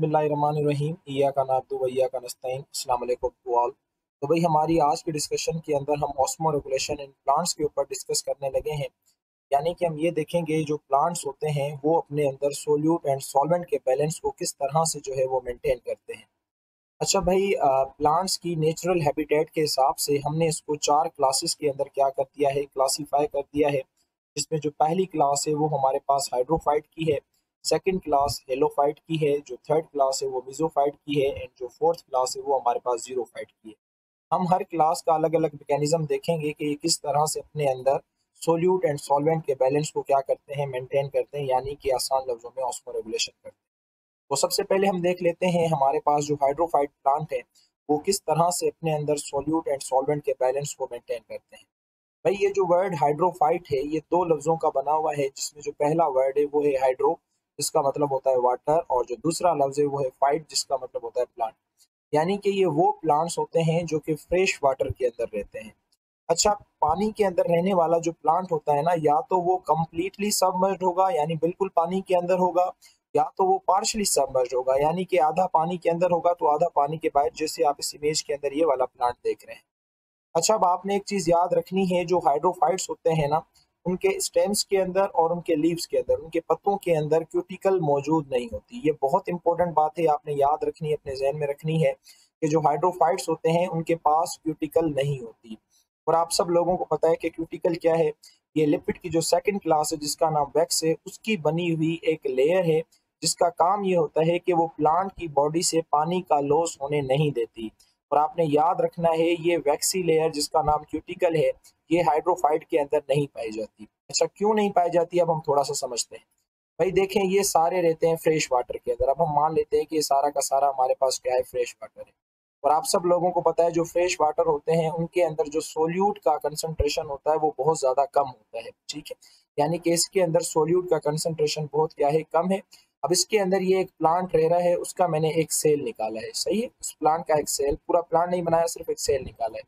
बसमीम ईया का नाबदू वैया का नस्तीन अल्लाम तो भाई, हमारी आज की डिस्कशन के अंदर हम ऑस्मो रेगुलेशन इन प्लांट्स के ऊपर डिस्कस करने लगे हैं। यानी कि हम ये देखेंगे, जो प्लांट्स होते हैं, वो अपने अंदर सोल्यूट एंड सॉल्वेंट के बैलेंस को किस तरह से जो है वो मेंटेन करते हैं। अच्छा भाई प्लांट्स की नेचुरल हैबिटेट के हिसाब से हमने इसको चार क्लासेस के अंदर क्या कर दिया है क्लासीफाई कर दिया है। जिसमें जो पहली क्लास है, वो हमारे पास हाइड्रोफाइट की है। सेकंड क्लास हेलोफाइट की है, जो थर्ड क्लास है वो मिजोफाइट की है एंड जो फोर्थ क्लास है वो हमारे पास जीरोफाइट की है। हम हर क्लास का अलग अलग मैकेनिज्म देखेंगे कि ये किस तरह से अपने अंदर सोल्यूट एंड सॉल्वेंट के बैलेंस को क्या करते हैं मेंटेन करते हैं, यानी कि आसान लफ्जों में ऑस्मो रेगुलेशन करते हैं। तो सबसे पहले हम देख लेते हैं हमारे पास जो हाइड्रोफाइट प्लांट है, वो किस तरह से अपने अंदर सोल्यूट एंड सॉल्वेंट के बैलेंस को मेंटेन करते हैं। भाई, ये जो वर्ड हाइड्रोफाइट है, ये दो लफ्जों का बना हुआ है, जिसमें जो पहला वर्ड है वो है हाइड्रो जिसका मतलब होता है वाटर और जो दूसरा लफ्ज है, वो है फाइट जिसका मतलब होता है प्लांट यानी कि ये वो प्लांट्स होते हैं जो कि फ्रेश वाटर के अंदर रहते हैं। अच्छा पानी के अंदर रहने वाला जो प्लांट होता है ना, या तो वो कम्प्लीटली सबमर्ज होगा, यानी बिल्कुल पानी के अंदर होगा, या तो वो पार्शली सबमर्ज होगा, यानी कि आधा पानी के अंदर होगा तो आधा पानी के बाहर, जैसे आप इस इमेज के अंदर ये वाला प्लांट देख रहे हैं। अच्छा अब आपने एक चीज़ याद रखनी है, जो हाइड्रोफाइट्स होते हैं ना उनके स्टेम्स के अंदर और उनके लीव्स के अंदर, उनके पत्तों के अंदर क्यूटिकल मौजूद नहीं होती। ये बहुत इंपॉर्टेंट बात है, आपने याद रखनी है, अपने जहन में रखनी है कि जो हाइड्रोफाइट्स होते हैं, उनके पास क्यूटिकल नहीं होती। और आप सब लोगों को पता है कि क्यूटिकल क्या है? ये लिपिड की जो सेकंड क्लास है, जिसका नाम वैक्स है, उसकी बनी हुई एक लेयर है, जिसका काम ये होता है कि वो प्लांट की बॉडी से पानी का लॉस होने नहीं देती। और आपने याद रखना है, ये वैक्सी लेयर जिसका नाम क्यूटिकल है, ये हाइड्रोफाइट के अंदर नहीं पाई जाती। अच्छा क्यों नहीं पाई जाती, अब हम थोड़ा सा समझते हैं। भाई देखें, ये सारे रहते हैं फ्रेश वाटर के अंदर। अब हम मान लेते हैं कि ये सारा का सारा हमारे पास क्या है, फ्रेश वाटर है। और आप सब लोगों को पता है, जो फ्रेश वाटर होते हैं, उनके अंदर जो सोल्यूट का कंसनट्रेशन होता है, वो बहुत ज़्यादा कम होता है, ठीक है? यानी कि इसके अंदर सोल्यूट का कंसंट्रेशन बहुत क्या है कम है। अब इसके अंदर ये एक प्लांट रह रहा है, उसका मैंने एक सेल निकाला है। सही है? उस प्लांट का एक सेल पूरा प्लांट नहीं बनाया, सिर्फ़ एक सेल निकाला है।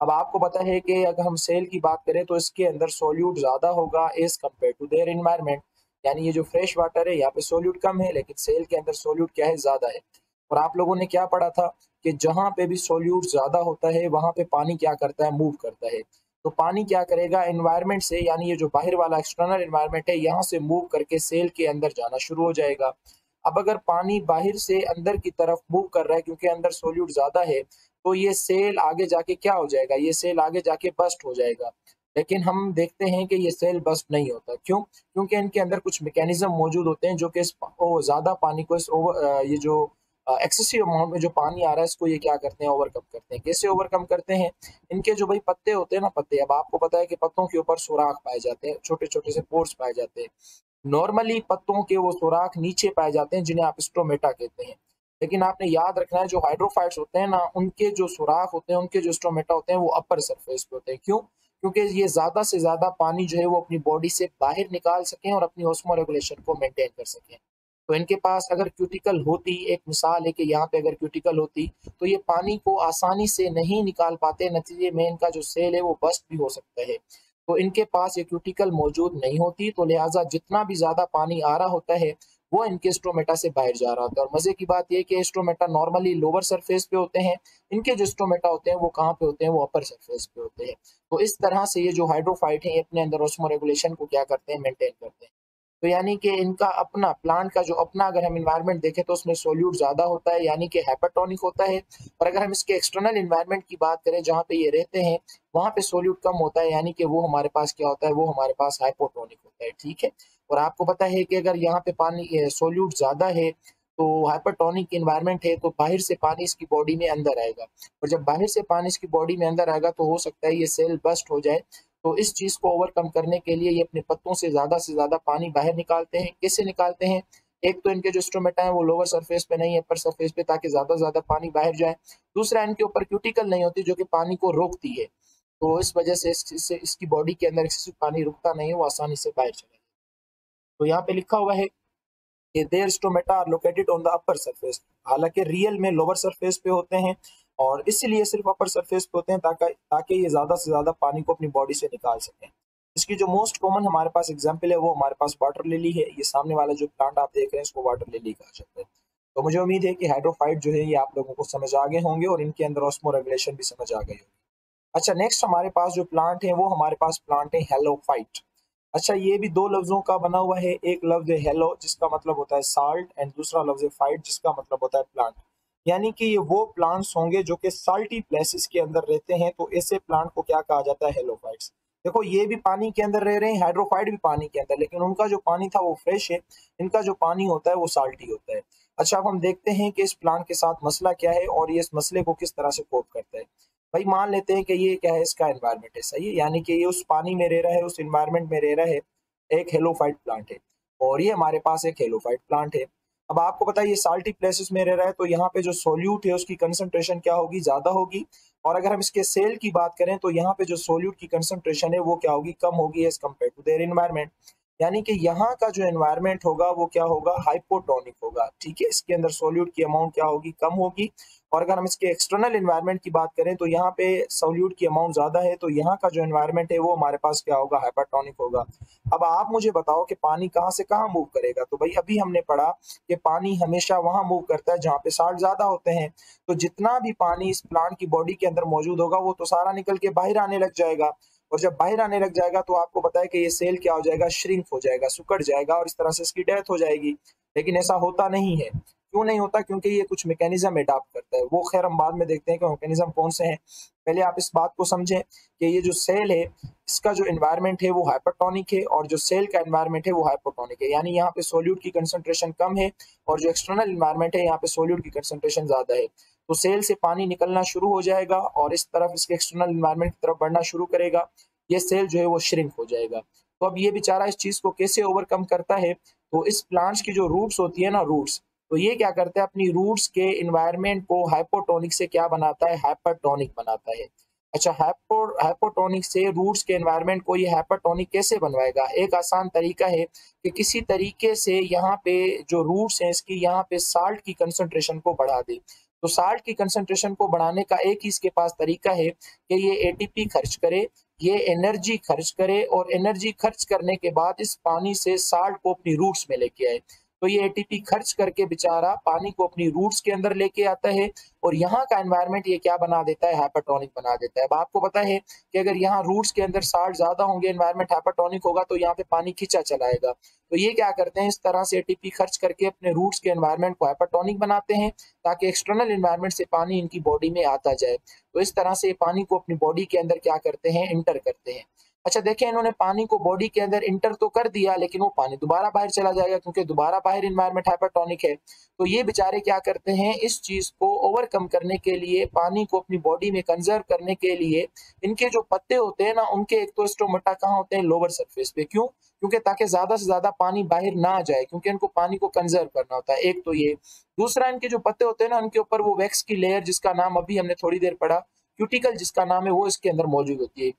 अब आपको पता है कि अगर हम सेल की बात करें तो इसके अंदर सोल्यूट ज़्यादा होगा as compared to their environment यानी ये जो फ्रेश वाटर है, यहाँ पे सोल्यूट कम है, लेकिन सेल के अंदर सोल्यूट क्या है? ज़्यादा है। और आप लोगों ने क्या पढ़ा था कि जहाँ पे भी सोल्यूट ज़्यादा होता है, वहाँ पे पानी क्या करता है? मूव करता है। तो पानी क्या करेगा? एनवायरनमेंट से, यानी ये जो बाहर वाला एक्सटर्नल एनवायरनमेंट है, यहाँ से मूव करके सेल के अंदर जाना शुरू हो जाएगा। अब अगर पानी बाहर से अंदर की तरफ़ मूव कर रहा है, क्योंकि अंदर सोल्यूट ज़्यादा है तो ये सेल आगे जाके क्या हो जाएगा? ये सेल आगे जाके बस्ट हो जाएगा। लेकिन हम देखते हैं कि ये सेल बस्ट नहीं होता। क्यों? क्योंकि इनके अंदर कुछ मैकेनिज्म मौजूद होते हैं, जो कि इस ज़्यादा पानी को इस ओवर ये जो एक्सेसिव अमाउंट में जो पानी आ रहा है, इसको ये क्या करते हैं? ओवरकम करते हैं। कैसे ओवरकम करते हैं? इनके जो भाई पत्ते होते हैं ना, पत्ते, अब आपको पता है कि पत्तों के ऊपर सुराख पाए जाते हैं छोटे छोटे से पोर्स पाए जाते हैं। नॉर्मली पत्तों के वो सुराख नीचे पाए जाते हैं, जिन्हें आप स्टोमेटा कहते हैं। लेकिन आपने याद रखना है, जो हाइड्रोफाइट्स होते हैं ना, उनके जो सुराख होते हैं, उनके जो स्टोमेटा होते हैं, वो अपर सरफेस पे होते हैं। क्यों? क्योंकि ये ज़्यादा से ज़्यादा पानी जो है, वो अपनी बॉडी से बाहर निकाल सकें और अपनी ऑस्मो रेगुलेशन को मेंटेन कर सकें। तो इनके पास अगर क्यूटिकल होती, एक मिसाल है कि यहाँ पे अगर क्यूटिकल होती तो ये पानी को आसानी से नहीं निकाल पाते, नतीजे में इनका जो सेल है वो बस्ट भी हो सकता है। तो इनके पास ये क्यूटिकल मौजूद नहीं होती तो लिहाजा जितना भी ज़्यादा पानी आ रहा होता है, वो इनके स्ट्रोमेटा से बाहर जा रहा होता है। और मज़े की बात यह कि स्ट्रोमेटा नॉर्मली लोअर सरफेस पे होते हैं, इनके जो स्ट्रोमेटा होते हैं वो कहाँ पे होते हैं, वो अपर सरफेस पे होते हैं। तो इस तरह से ये जो हाइड्रोफाइट है अपने अंदर ऑस्मो रेगुलेशन को क्या करते हैं, मेंटेन करते हैं। तो यानी कि इनका अपना प्लांट का जो अपना अगर हम इन्वायरमेंट देखें तो उसमें सोल्यूट ज़्यादा होता है, यानी कि हैपाटोनिक होता है। और अगर हम इसके एक्सटर्नल इन्वायरमेंट की बात करें, जहाँ पे ये रहते हैं, वहाँ पे सोल्यूट कम होता है, यानी कि वो हमारे पास क्या होता है, वो हमारे पास हाइपोटोनिक होता है, ठीक है? और आपको पता है कि अगर यहाँ पे पानी सोल्यूट ज़्यादा है तो हाइपरटोनिक इन्वायरमेंट है तो बाहर से पानी इसकी बॉडी में अंदर आएगा। और जब बाहर से पानी इसकी बॉडी में अंदर आएगा तो हो सकता है ये सेल बस्ट हो जाए तो इस चीज़ को ओवरकम करने के लिए ये अपने पत्तों से ज़्यादा से ज़्यादा पानी बाहर निकालते हैं। कैसे निकालते हैं? एक तो इनके जो स्टोमेटा है, वो लोअर सरफेस पे नहीं है अपर सरफेस पे, ताकि ज़्यादा से ज़्यादा पानी बाहर जाए। दूसरा, इनके ऊपर क्यूटिकल नहीं होती, जो कि पानी को रोकती है। तो इस वजह से इससे इसकी बॉडी के अंदर एक्सेसिव पानी रुकता नहीं है, वो आसानी से बाहर चला तो यहाँ पे लिखा हुआ है कि their stomata are located on the upper surface हालाँकि रियल में लोअर सरफेस पे होते हैं और इसीलिए सिर्फ़ अपर सरफेस पे होते हैं ताकि ताकि ये ज़्यादा से ज़्यादा पानी को अपनी बॉडी से निकाल सकें। इसकी जो मोस्ट कॉमन हमारे पास एग्ज़ाम्पल है, वो हमारे पास वाटर लिली है। ये सामने वाला जो प्लांट आप देख रहे हैं, इसको वाटर लिली कहा जाता है। तो मुझे उम्मीद है कि हाइड्रोफाइट जो है, ये आप लोगों को समझ आ गए होंगे और इनके अंदर ऑस्मो रेगुलेशन भी समझ आ गई होगी। अच्छा नेक्स्ट हमारे पास जो प्लांट है, वो हमारे पास प्लांट है हेलोफाइट अच्छा ये भी दो लफ्जों का बना हुआ है। एक लफ्ज है हेलो जिसका मतलब होता है साल्ट एंड दूसरा लफ्ज है फाइट जिसका मतलब होता है प्लांट यानी कि ये वो प्लांट्स होंगे जो कि साल्टी प्लेसेस के अंदर रहते हैं तो ऐसे प्लांट को क्या कहा जाता है? हेलोफाइट्स देखो, ये भी पानी के अंदर रह रहे हैं हाइड्रोफाइट भी पानी के अंदर, लेकिन उनका जो पानी था वो फ्रेश है, इनका जो पानी होता है वो साल्टी होता है। अच्छा अब हम देखते हैं कि इस प्लांट के साथ मसला क्या है और ये इस मसले को किस तरह से कोप करता है। भाई, मान लेते हैं कि ये क्या है, इसका एनवायरमेंट है, सही है? यानी कि ये उस पानी में रह रहा है, उस एनवायरमेंट में रह रहा है, एक हेलोफाइट प्लांट है। और ये हमारे पास एक हेलोफाइट प्लांट है। अब आपको पता है ये साल्टी प्लेसेस में रह रहा है तो यहाँ पे जो सोल्यूट है, उसकी कंसंट्रेशन क्या होगी? ज़्यादा होगी। और अगर हम इसके सेल की बात करें तो यहाँ पे जो सोल्यूट की कंसंट्रेशन है, वो क्या होगी? कम होगी as compared to their environment यानी कि यहाँ का जो एनवायरमेंट होगा, वो क्या होगा? हाइपोटोनिक होगा, ठीक है? इसके अंदर सोल्यूट की अमाउंट क्या होगी? कम होगी। और अगर हम इसके एक्सटर्नल एनवायरनमेंट की बात करें तो यहाँ पे सोल्यूट की अमाउंट ज़्यादा है तो यहाँ का जो एनवायरनमेंट है, वो हमारे पास क्या होगा? हाइपरटोनिक होगा। अब आप मुझे बताओ कि पानी कहाँ से कहाँ मूव करेगा? तो भाई, अभी हमने पढ़ा कि पानी हमेशा वहाँ मूव करता है, जहाँ पे साल्ट ज़्यादा होते हैं। तो जितना भी पानी इस प्लांट की बॉडी के अंदर मौजूद होगा, वो तो सारा निकल के बाहर आने लग जाएगा। और जब बाहर आने लग जाएगा तो आपको पता है कि ये सेल क्या हो जाएगा? श्रिंक हो जाएगा सुकड़ जाएगा और इस तरह से इसकी डेथ हो जाएगी। लेकिन ऐसा होता नहीं है। क्यों नहीं होता? क्योंकि ये कुछ मैकेनिज्म एडाप्ट करता है। वो खैर हम बाद में देखते हैं कि मैकेनिज्म कौन से हैं। पहले आप इस बात को समझें कि ये जो सेल है, इसका जो एनवायरनमेंट है वो हाइपरटोनिक है और जो सेल का एनवायरनमेंट है वो हाइपोटोनिक है। यानी यहाँ पे सोल्यूट की कंसंट्रेशन कम है और जो एक्सटर्नल एनवायरनमेंट है, यहाँ पे सोल्यूट की कंसंट्रेशन ज़्यादा है। तो सेल से पानी निकलना शुरू हो जाएगा और इस तरफ़ इसके एक्सटर्नल इन्वायरमेंट की तरफ़ बढ़ना शुरू करेगा। ये सेल जो है वो श्रिंक हो जाएगा। तो अब ये बेचारा इस चीज़ को कैसे ओवरकम करता है? तो इस प्लांट्स की जो रूट्स होती है ना रूट्स तो ये क्या करता है? अपनी रूट्स के इन्वायरमेंट को हाइपोटोनिक से क्या बनाता है? हाइपरटोनिक बनाता है। अच्छा हाइपो हाइपोटोनिक से रूट्स के एनवायरनमेंट को ये हाइपरटोनिक कैसे बनवाएगा? एक आसान तरीका है कि किसी तरीके से यहाँ पे जो रूट्स हैं, इसकी यहाँ पे साल्ट की कंसंट्रेशन को बढ़ा दे। तो साल्ट की कंसंट्रेशन को बढ़ाने का एक ही इसके पास तरीका है कि ये एटीपी खर्च करे, ये एनर्जी खर्च करे और एनर्जी खर्च करने के बाद इस पानी से साल्ट को अपनी रूट्स में लेके आए। तो ये एटीपी खर्च करके बेचारा पानी को अपनी रूट्स के अंदर लेके आता है और यहाँ का एनवायरमेंट ये क्या बना देता है? हाइपरटोनिक बना देता है। अब आपको पता है कि अगर यहाँ रूट्स के अंदर साल्ट ज़्यादा होंगे एनवायरमेंट हाइपरटोनिक होगा तो यहाँ पे पानी खींचा चलाएगा। तो ये क्या करते हैं, इस तरह से एटीपी खर्च करके अपने रूट्स के एनवायरमेंट को हाइपरटोनिक बनाते हैं, ताकि एक्सटर्नल एनवायरमेंट से पानी इनकी बॉडी में आता जाए। तो इस तरह से पानी को अपनी बॉडी के अंदर क्या करते हैं इंटर करते हैं। अच्छा देखें इन्होंने पानी को बॉडी के अंदर इंटर तो कर दिया, लेकिन वो पानी दोबारा बाहर चला जाएगा, क्योंकि दोबारा बाहर इन्वायरमेंट हाइपरटोनिक है। तो ये बेचारे क्या करते हैं, इस चीज़ को ओवरकम करने के लिए, पानी को अपनी बॉडी में कंजर्व करने के लिए, इनके जो पत्ते होते हैं ना, उनके एक तो स्टोमटा कहाँ होते हैं? लोअर सरफेस पे। क्यों? क्योंकि ताकि ज़्यादा से ज़्यादा पानी बाहर ना जाए, क्योंकि इनको पानी को कंजर्व करना होता है। एक तो ये। दूसरा, इनके जो पत्ते होते हैं ना उनके ऊपर वो वैक्स की लेयर जिसका नाम अभी हमने थोड़ी देर पढ़ा क्यूटिकल जिसका नाम है, वो इसके अंदर मौजूद होती है।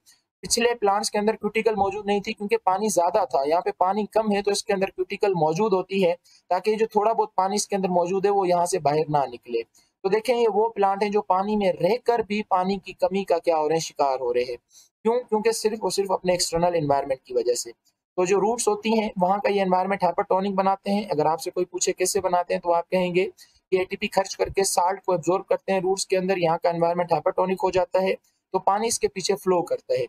पिछले प्लांट्स के अंदर क्यूटिकल मौजूद नहीं थी क्योंकि पानी ज़्यादा था। यहाँ पे पानी कम है तो इसके अंदर क्यूटिकल मौजूद होती है ताकि जो थोड़ा बहुत पानी इसके अंदर मौजूद है, वो यहाँ से बाहर ना निकले। तो देखें, ये वो प्लांट है जो पानी में रहकर भी पानी की कमी का क्या हो रहे हैं, शिकार हो रहे हैं। क्यों? क्योंकि सिर्फ़ और सिर्फ़ अपने एक्सटर्नल एनवायरमेंट की वजह से। तो जो रूट्स होती हैं, वहाँ का ये एनवायरमेंट हाइपरटोनिक बनाते हैं। अगर आपसे कोई पूछे कैसे बनाते हैं तो आप कहेंगे कि एटीपी खर्च करके साल्ट को एब्जॉर्ब करते हैं। रूट्स के अंदर यहाँ का एनवायरमेंट हाइपरटोनिक हो जाता है तो पानी इसके पीछे फ्लो करता है।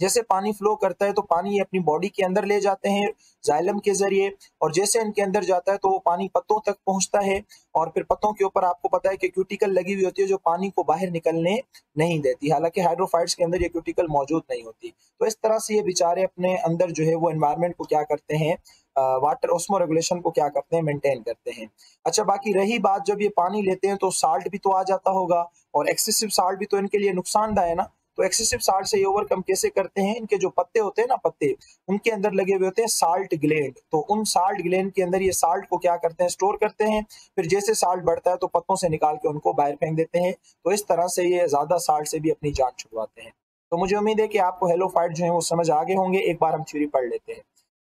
जैसे पानी फ्लो करता है तो पानी ये अपनी बॉडी के अंदर ले जाते हैं जाइलम के ज़रिए, और जैसे इनके अंदर जाता है तो वो पानी पत्तों तक पहुँचता है, और फिर पत्तों के ऊपर आपको पता है कि क्यूटिकल लगी हुई होती है जो पानी को बाहर निकलने नहीं देती। हालाँकि हाइड्रोफाइट्स के अंदर ये क्यूटिकल मौजूद नहीं होती। तो इस तरह से ये बेचारे अपने अंदर जो है वो एनवायरमेंट को क्या करते हैं वाटर ओस्मो रेगुलेशन को क्या करते हैं मेंटेन करते हैं। अच्छा बाकी रही बात जब ये पानी लेते हैं तो साल्ट भी तो आ जाता होगा, और एक्सेसिव साल्ट भी तो इनके लिए नुकसानदाय है ना? तो एक्सेसिव साल्ट से ये ओवरकम कैसे करते हैं? इनके जो पत्ते होते हैं ना पत्ते, उनके अंदर लगे हुए होते हैं साल्ट ग्लैंड तो उन साल्ट ग्लैंड के अंदर ये साल्ट को क्या करते हैं? स्टोर करते हैं। फिर जैसे साल्ट बढ़ता है तो पत्तों से निकाल के उनको बाहर फेंक देते हैं। तो इस तरह से ये ज़्यादा साल्ट से भी अपनी जान छुड़वाते हैं। तो मुझे उम्मीद है कि आपको हेलो हेलोफाइट जो है वो समझ आगे होंगे। एक बार हम थ्योरी पढ़ लेते हैं।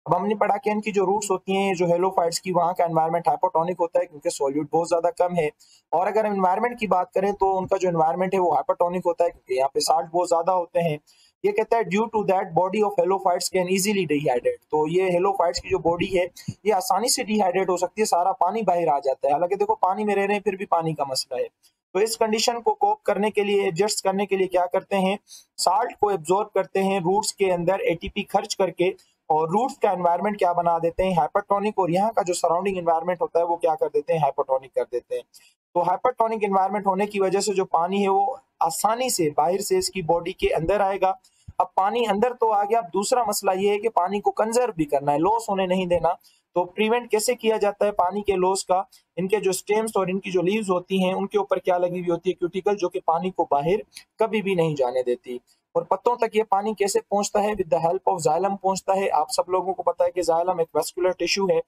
अब हमने पढ़ा कि इनकी जो रूट्स होती हैं जो हेलोफाइट्स की, वहाँ का एनवायरमेंट हाइपोटोनिक होता है, क्योंकि सोल्यूट बहुत ज़्यादा कम है। और अगर हम एनवायरमेंट की बात करें तो उनका जो एनवायरमेंट है, वो हाइपोटोनिक होता है, क्योंकि यहाँ पे साल्ट बहुत ज़्यादा होते हैं। ये कहता है due to that body of halophytes can easily dehydrate तो ये हेलोफाइट्स की जो बॉडी है, ये आसानी से डिहाइड्रेट हो सकती है, सारा पानी बाहर आ जाता है। हालाँकि देखो, पानी में रह रहे हैं, फिर भी पानी का मसला है। तो इस कंडीशन को कोप करने के लिए एडजस्ट करने के लिए क्या करते हैं? साल्ट को एब्जॉर्ब करते हैं रूट्स के अंदर एटीपी खर्च करके। और रूट्स का एनवायरनमेंट क्या बना देते हैं? हाइपरटोनिक और यहाँ का जो सराउंडिंग एनवायरनमेंट होता है, वो क्या कर देते हैं? हाइपरटोनिक कर देते हैं। तो हाइपरटोनिक एनवायरनमेंट होने की वजह से जो पानी है, वो आसानी से बाहर से इसकी बॉडी के अंदर आएगा। अब पानी अंदर तो आ गया। अब दूसरा मसला ये है कि पानी को कंजर्व भी करना है। लॉस होने नहीं देना। तो प्रिवेंट कैसे किया जाता है पानी के लॉस का? इनके जो स्टेम्स और इनकी जो लीव्स होती हैं, उनके ऊपर क्या लगी हुई होती है? क्यूटिकल जो कि पानी को बाहर कभी भी नहीं जाने देती। और पत्तों तक ये पानी कैसे पहुँचता है? With the help of xylem पहुँचता है। आप सब लोगों को पता है कि जायलम एक वेस्कुलर टिश्यू है,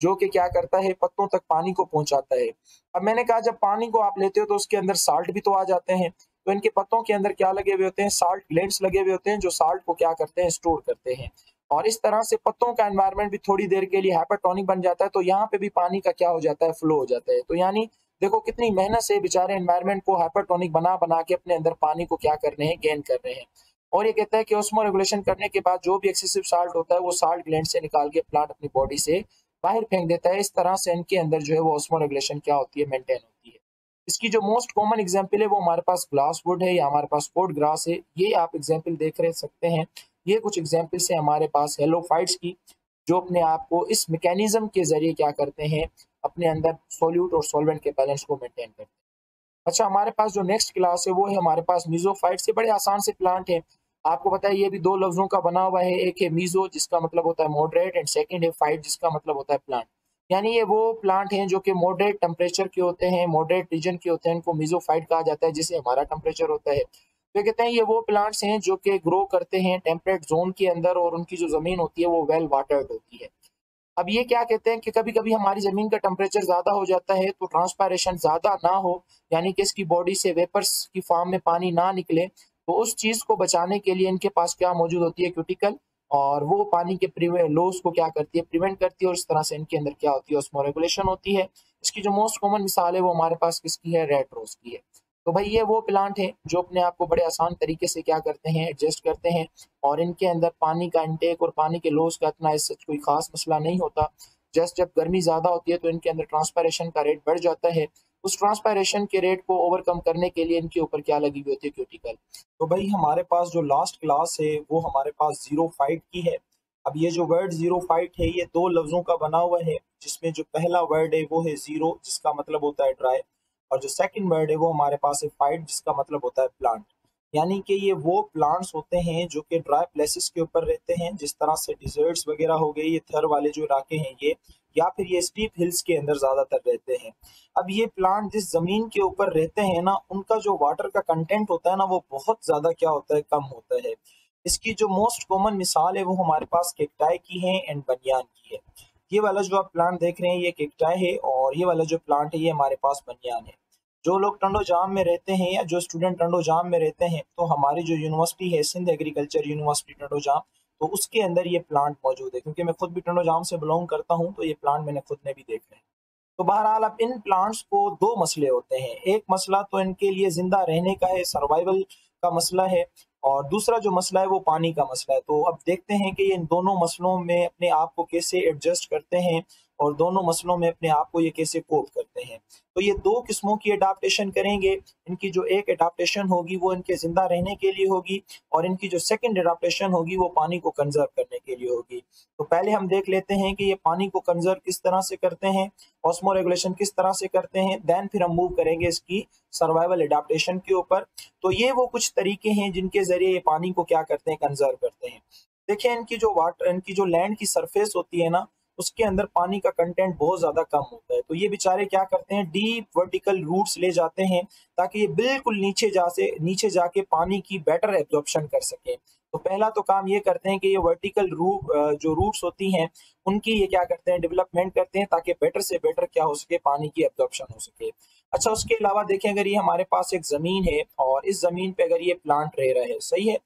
जो कि क्या करता है? पत्तों तक पानी को पहुंचाता है। अब मैंने कहा, जब पानी को आप लेते हो तो उसके अंदर साल्ट भी तो आ जाते हैं। तो इनके पत्तों के अंदर क्या लगे हुए होते हैं? साल्ट ग्लैंड्स लगे हुए होते हैं, जो साल्ट को क्या करते हैं? स्टोर करते हैं। और इस तरह से पत्तों का एनवायरनमेंट भी थोड़ी देर के लिए हाइपरटोनिक बन जाता है तो यहाँ पे भी पानी का क्या हो जाता है? फ्लो हो जाता है। तो यानी देखो, कितनी मेहनत से बेचारे एनवायरमेंट को हाइपरटोनिक बना बना के अपने अंदर पानी को क्या कर रहे हैं गेन कर रहे हैं। और ये कहता है कि ऑस्मो रेगुलेशन करने के बाद जो भी एक्सेसिव साल्ट होता है, वो साल्ट ग्लैंड से निकाल के प्लांट अपनी बॉडी से बाहर फेंक देता है। इस तरह से इनके अंदर जो है वो ऑस्मो रेगुलेशन क्या होती है मेंटेन होती है। इसकी जो मोस्ट कॉमन एग्ज़ाम्पल है, वो हमारे पास ग्लास वुड है या हमारे पास कोड ग्रास है। ये आप एग्ज़ाम्पल देख रहे सकते हैं। ये कुछ एग्जाम्पल्स है हमारे पास हेलोफाइट्स की, जो अपने आप को इस मैकेनिज्म के ज़रिए क्या करते हैं अपने अंदर सोल्यूट और सॉल्वेंट के बैलेंस को मेंटेन करते हैं। अच्छा हमारे पास जो नेक्स्ट क्लास है, वो है हमारे पास मीजोफाइट से बड़े आसान से प्लांट है। आपको पता है, ये भी दो लफ्जों का बना हुआ है, एक है मीजो जिसका मतलब होता है मॉडरेट एंड सेकेंड है फाइट जिसका मतलब होता है प्लांट यानी ये वो प्लांट हैं जो कि मॉडरेट टेम्परेचर के होते हैं मॉडरेट रीजन के होते हैं, इनको मीजोफाइट कहा जाता है जिसे हमारा टेम्परेचर होता है। तो कहते हैं, ये वो प्लांट्स हैं जो कि ग्रो करते हैं टेम्परेट जोन के अंदर, और उनकी जो ज़मीन होती है, वो वेल वाटर्ड होती है। अब ये क्या कहते हैं कि कभी कभी हमारी ज़मीन का टेम्परेचर ज़्यादा हो जाता है तो ट्रांसपायरेशन ज़्यादा ना हो, यानी कि इसकी बॉडी से वेपर्स की फॉर्म में पानी ना निकले तो उस चीज़ को बचाने के लिए इनके पास क्या मौजूद होती है क्यूटिकल और वो पानी के लॉस को क्या करती है? प्रिवेंट करती है और इस तरह से इनके अंदर क्या होती है? उसमें रेगुलेशन होती है। इसकी जो मोस्ट कॉमन मिसाल है वो हमारे पास किसकी है? रेड रोज की है। तो भाई ये वो प्लांट है जो अपने आप को बड़े आसान तरीके से क्या करते हैं एडजस्ट करते हैं और इनके अंदर पानी का इंटेक और पानी के लॉस का इतना इससे कोई खास मसला नहीं होता। जस्ट जब गर्मी ज़्यादा होती है तो इनके अंदर ट्रांसपायरेशन का रेट बढ़ जाता है। उस ट्रांसपायरेशन के रेट को ओवरकम करने के लिए इनके ऊपर क्या लगी हुई होती है क्यूटिकल तो भाई हमारे पास जो लास्ट क्लास है, वो हमारे पास ज़ीरो फाइट की है। अब ये जो वर्ड ज़ीरो फाइट है, ये दो लफ्जों का बना हुआ है, जिसमें जो पहला वर्ड है वो है ज़ीरो जिसका मतलब होता है ड्राई और जो सेकंड वर्ड है वो हमारे पास है फाइट जिसका मतलब होता है प्लांट यानी कि ये वो प्लांट्स होते हैं जो कि ड्राई प्लेसेस के ऊपर रहते हैं, जिस तरह से डिजर्ट्स वगैरह हो गए, ये थर वाले जो इलाके हैं ये, या फिर ये स्टीप हिल्स के अंदर ज़्यादातर रहते हैं. अब ये प्लांट जिस ज़मीन के ऊपर रहते हैं ना, उनका जो वाटर का कंटेंट होता है ना, वो बहुत ज़्यादा क्या होता है? कम होता है. इसकी जो मोस्ट कॉमन मिसाल है वो हमारे पास केकटाई की है एंड बनियान की है. ये वाला जो आप प्लांट देख रहे हैं, ये केकटाई है और ये वाला जो प्लांट है, ये हमारे पास बनियान है। जो लोग टंडो जाम में रहते हैं या जो स्टूडेंट टंडो जाम में रहते हैं तो हमारी जो यूनिवर्सिटी है सिंध एग्रीकल्चर यूनिवर्सिटी टंडो जाम तो उसके अंदर ये प्लांट मौजूद है। क्योंकि मैं खुद भी टंडो जाम से बिलोंग करता हूँ तो ये प्लांट मैंने खुद ने भी देखे हैं। तो बहरहाल, अब इन प्लांट्स को दो मसले होते हैं। एक मसला तो इनके लिए ज़िंदा रहने का है सर्वाइवल का मसला है और दूसरा जो मसला है, वो पानी का मसला है। तो अब देखते हैं कि ये इन दोनों मसलों में अपने आप को कैसे एडजस्ट करते हैं और दोनों मसलों में अपने आप को ये कैसे कोप करते हैं। तो ये दो किस्मों की अडाप्टेशन करेंगे। इनकी जो एक अडाप्टेशन होगी, वो इनके ज़िंदा रहने के लिए होगी और इनकी जो सेकेंड अडाप्टेशन होगी, वो पानी को कंजर्व करने के लिए होगी। तो पहले हम देख लेते हैं कि ये पानी को कंजर्व किस तरह से करते हैं ऑस्मो रेगुलेशन किस तरह से करते हैं देन फिर हम मूव करेंगे इसकी सर्वाइवल अडाप्टेशन के ऊपर। तो ये वो कुछ तरीके हैं जिनके ज़रिए ये पानी को क्या करते हैं कंजर्व करते हैं। देखिए इनकी जो वाटर इनकी जो लैंड की सरफेस होती है ना उसके अंदर पानी का कंटेंट बहुत ज़्यादा कम होता है। तो ये बेचारे क्या करते हैं? डीप वर्टिकल रूट्स ले जाते हैं ताकि ये बिल्कुल नीचे जा से, नीचे जाके पानी की बेटर एब्जॉर्प्शन कर सके। तो पहला तो काम ये करते हैं कि ये वर्टिकल रूट जो रूट्स होती हैं, उनकी ये क्या करते हैं? डेवलपमेंट करते हैं ताकि बेटर से बेटर क्या हो सके? पानी की एब्जॉर्प्शन हो सके। अच्छा उसके अलावा देखें, अगर ये हमारे पास एक ज़मीन है और इस ज़मीन पे अगर ये प्लांट रह रहे है, सही है?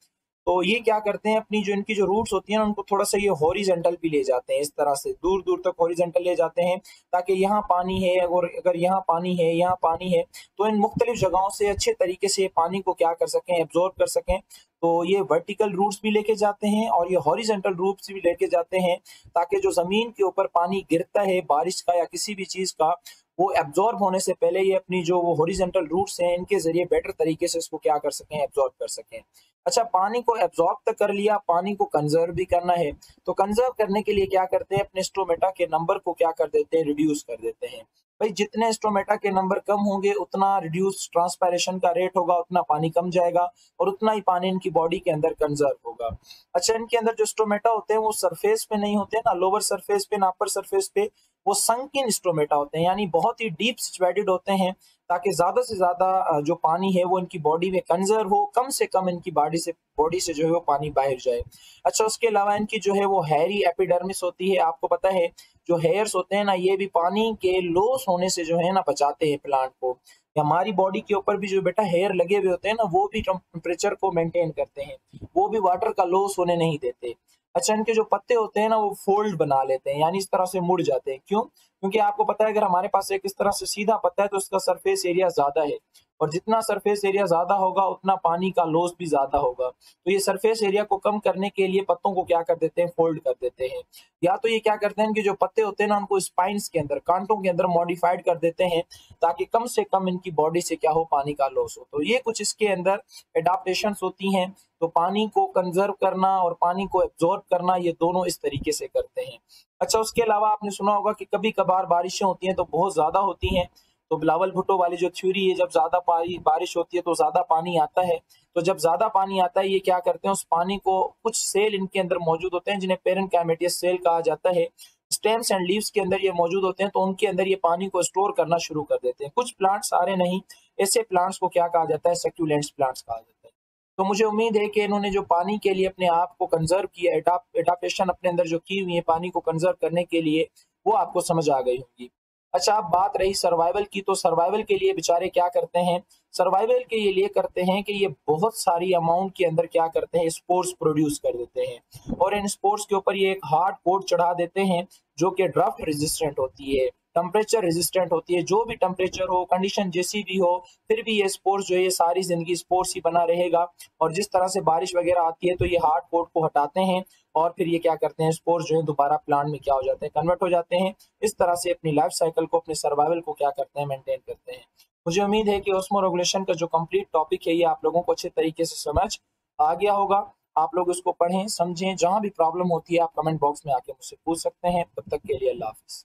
तो ये क्या करते हैं, अपनी जो इनकी जो रूट्स होती हैं, उनको थोड़ा सा ये हॉरिजेंटल भी ले जाते हैं, इस तरह से दूर दूर तक हॉरिजेंटल ले जाते हैं, ताकि यहाँ पानी है, और अगर यहाँ पानी है, यहाँ पानी है तो इन मुख्तलिफ़ जगहों से अच्छे तरीके से पानी को क्या कर सकें एब्जॉर्ब कर सकें। तो ये वर्टिकल रूट्स भी लेके जाते हैं, और ये हॉरिजेंटल रूट्स भी लेके जाते हैं, ताकि जो ज़मीन के ऊपर पानी गिरता है, बारिश का या किसी भी चीज़ का, वो एब्जॉर्ब होने से पहले ये अपनी जो वो हॉरिजेंटल रूट्स हैं, इनके ज़रिए बेटर तरीके से इसको क्या कर सकें एब्जॉर्ब कर सकें। अच्छा पानी को एब्जॉर्ब तक कर लिया, पानी को कंजर्व भी करना है। तो कंजर्व करने के लिए क्या करते हैं? अपने स्टोमेटा के नंबर को क्या कर देते हैं? रिड्यूस कर देते हैं। भाई, जितने स्टोमेटा के नंबर कम होंगे, उतना रिड्यूस ट्रांसपेरेशन का रेट होगा, उतना पानी कम जाएगा और उतना ही पानी इनकी बॉडी के अंदर कंजर्व होगा। अच्छा इनके अंदर जो स्टोमेटा होते हैं, वो सरफेस पे नहीं होते ना? लोअर सरफेस पे ना अपर सरफेस पे वो संकिन स्टोमेटा होते हैं, यानी बहुत ही डीप सिचुएटेड होते हैं, ताकि ज़्यादा से ज़्यादा जो पानी है वो इनकी बॉडी में कंजर्व हो, कम से कम इनकी बॉडी से बॉडी से जो है वो पानी बाहर जाए। अच्छा उसके अलावा इनकी जो है वो हैरी एपिडर्मिस होती है, आपको पता है, जो हेयर्स होते हैं ना, ये भी पानी के लॉस होने से जो है ना बचाते हैं प्लांट को। हमारी बॉडी के ऊपर भी जो बेटा हेयर लगे हुए होते हैं ना, वो भी टेम्परेचर को मेंटेन करते हैं। वो भी वाटर का लॉस होने नहीं देते। अच्छा इनके जो पत्ते होते हैं ना, वो फोल्ड बना लेते हैं, यानी इस तरह से मुड़ जाते हैं। क्यों? क्योंकि आपको पता है, अगर हमारे पास एक इस तरह से सीधा पत्ता है तो उसका सरफेस एरिया ज़्यादा है। और जितना सरफेस एरिया ज़्यादा होगा, उतना पानी का लॉस भी ज़्यादा होगा। तो ये सरफेस एरिया को कम करने के लिए पत्तों को क्या कर देते हैं? फोल्ड कर देते हैं। या तो ये क्या करते हैं? कि जो पत्ते होते हैं ना, उनको स्पाइंस के अंदर, कांटों के अंदर मॉडिफाइड कर देते हैं, ताकि कम से कम इनकी बॉडी से क्या हो, पानी का लॉस हो। तो ये कुछ इसके अंदर एडाप्टेशन होती हैं। तो पानी को कंजर्व करना और पानी को एब्जॉर्ब करना, ये दोनों इस तरीके से करते हैं। अच्छा उसके अलावा आपने सुना होगा कि कभी कभार बारिशें होती हैं तो बहुत ज़्यादा होती हैं। तो बिलावल भुट्टो वाली जो थ्योरी है, जब ज़्यादा बारिश होती है तो ज़्यादा पानी आता है। तो जब ज़्यादा पानी आता है, ये क्या करते हैं, उस पानी को कुछ सेल इनके अंदर मौजूद होते हैं, जिन्हें पेरेंट कैमेटियस सेल कहा जाता है। स्टेम्स एंड लीव्स के अंदर ये मौजूद होते हैं तो उनके अंदर ये पानी को स्टोर करना शुरू कर देते हैं। कुछ प्लांट्स सारे नहीं, ऐसे प्लांट्स को क्या कहा जाता है सेक्यूलेंट्स प्लांट्स कहा जाता है। तो मुझे उम्मीद है कि इन्होंने जो पानी के लिए अपने आप को कंजर्व किया एडाप्टेशन अपने अंदर जो की हुई है, पानी को कंजर्व करने के लिए, वो आपको समझ आ गई होगी। अच्छा आप बात रही सर्वाइवल की तो सर्वाइवल के लिए बेचारे क्या करते हैं? सर्वाइवल के लिए करते हैं कि ये बहुत सारी अमाउंट के अंदर क्या करते हैं? स्पोर्ट्स प्रोड्यूस कर देते हैं। और इन स्पोर्ट्स के ऊपर ये एक हार्ड बोर्ड चढ़ा देते हैं, जो कि ड्राफ्ट रेजिस्टेंट होती है। टेम्परेचर रेजिस्टेंट होती है, जो भी टेम्परेचर हो कंडीशन जैसी भी हो, फिर भी ये स्पोर्ट्स जो है, ये सारी ज़िंदगी स्पोर्ट्स ही बना रहेगा। और जिस तरह से बारिश वगैरह आती है तो ये हार्ड कोट को हटाते हैं और फिर ये क्या करते हैं स्पोर्ट्स जो है, दोबारा प्लांट में क्या हो जाते हैं कन्वर्ट हो जाते हैं। इस तरह से अपनी लाइफ साइकिल को, अपने सर्वाइवल को क्या करते हैं मेंटेन करते हैं। मुझे उम्मीद है कि ओस्मो रेगुलेशन का जो कंप्लीट टॉपिक है, ये आप लोगों को अच्छे तरीके से समझ आ गया होगा। आप लोग इसको पढ़ें, समझें, जहाँ भी प्रॉब्लम होती है, आप कमेंट बॉक्स में आके मुझसे पूछ सकते हैं। तब तक के लिए अल्लाह हाफिज़।